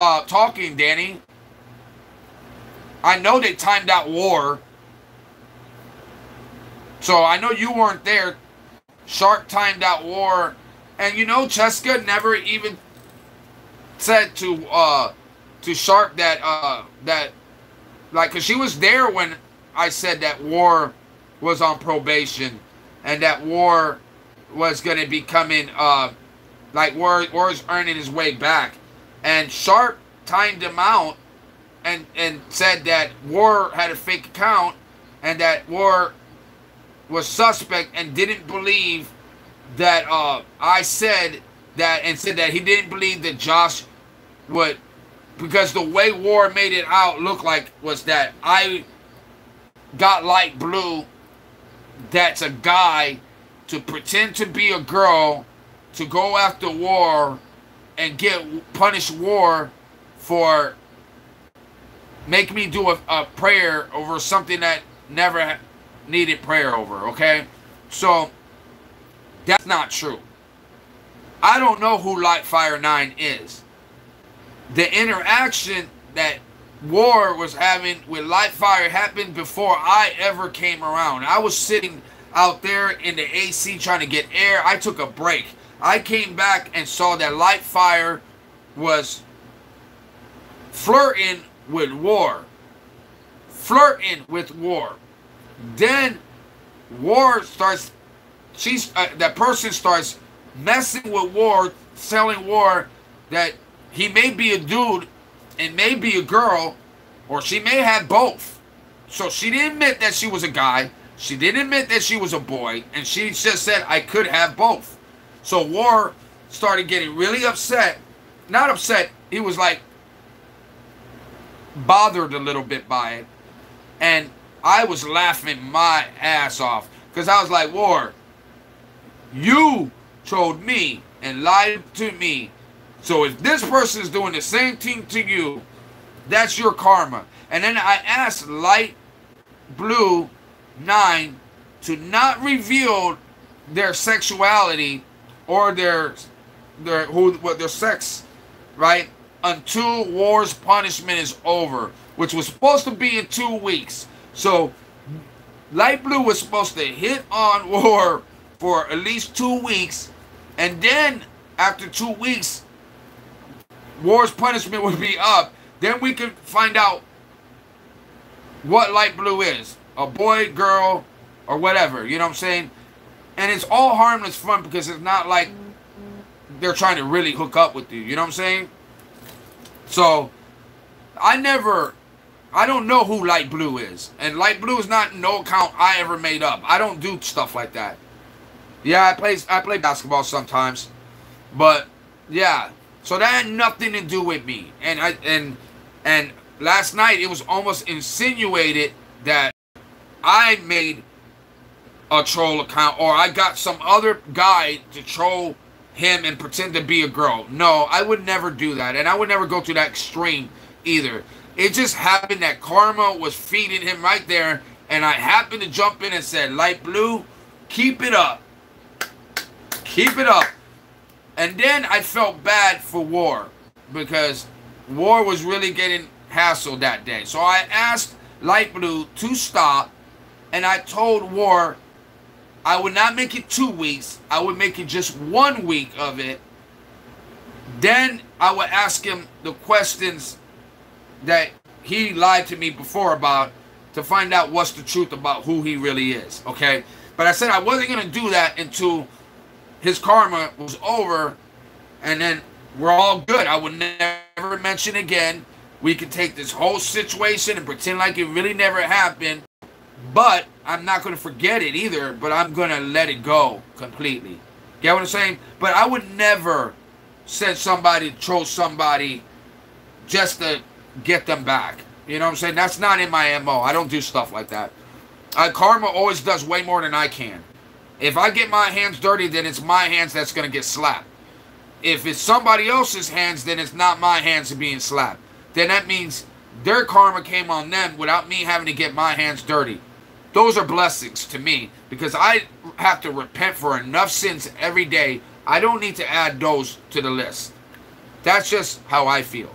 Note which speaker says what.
Speaker 1: uh, talking, Danny. I know they timed out war. So I know you weren't there. Sharp timed out war. And you know, Cheska never even said to uh to Sharp that uh that like cause she was there when I said that war was on probation and that war was gonna be coming uh like war war's earning his way back. And Sharp timed him out and and said that War had a fake account and that War was suspect and didn't believe that uh, I said that and said that he didn't believe that Josh would because the way War made it out look like was that I got light blue. That's a guy to pretend to be a girl to go after War and get punish War for make me do a, a prayer over something that never needed prayer over, okay? So, that's not true. I don't know who Lightfire 9 is. The interaction that War was having with Lightfire happened before I ever came around. I was sitting out there in the AC trying to get air. I took a break. I came back and saw that Lightfire was flirting with war. Flirting with war. Then war starts, she's, uh, that person starts messing with war, selling war that he may be a dude and may be a girl, or she may have both. So she didn't admit that she was a guy. She didn't admit that she was a boy, and she just said, I could have both. So War started getting really upset. Not upset, he was like, bothered a little bit by it. And I was laughing my ass off. Because I was like, War, you told me and lied to me. So if this person is doing the same thing to you, that's your karma. And then I asked Light Blue 9 to not reveal their sexuality or their their who what their sex, right? until war's punishment is over, which was supposed to be in two weeks. So Light Blue was supposed to hit on War for at least two weeks, and then after two weeks, War's punishment would be up. Then we could find out what Light Blue is. A boy, girl, or whatever. You know what I'm saying? And it's all harmless fun because it's not like they're trying to really hook up with you. You know what I'm saying? So, I never, I don't know who Light Blue is. And Light Blue is not no account I ever made up. I don't do stuff like that. Yeah, I play, I play basketball sometimes. But, yeah. So that had nothing to do with me. And I, and, and last night it was almost insinuated that I made a troll account or I got some other guy to troll him and pretend to be a girl. No, I would never do that. And I would never go to that extreme either. It just happened that karma was feeding him right there. And I happened to jump in and said, Light Blue, keep it up. Keep it up. And then I felt bad for War. Because War was really getting hassled that day. So I asked Light Blue to stop. And I told War I would not make it two weeks. I would make it just one week of it. Then I would ask him the questions that he lied to me before about to find out what's the truth about who he really is. Okay? But I said I wasn't going to do that until his karma was over and then we're all good. I would never mention again. We could take this whole situation and pretend like it really never happened but I'm not going to forget it either, but I'm going to let it go completely. Get what I'm saying? But I would never send somebody to troll somebody just to get them back. You know what I'm saying? That's not in my MO. I don't do stuff like that. Uh, karma always does way more than I can. If I get my hands dirty, then it's my hands that's going to get slapped. If it's somebody else's hands, then it's not my hands being slapped. Then that means their karma came on them without me having to get my hands dirty. Those are blessings to me because I have to repent for enough sins every day. I don't need to add those to the list. That's just how I feel.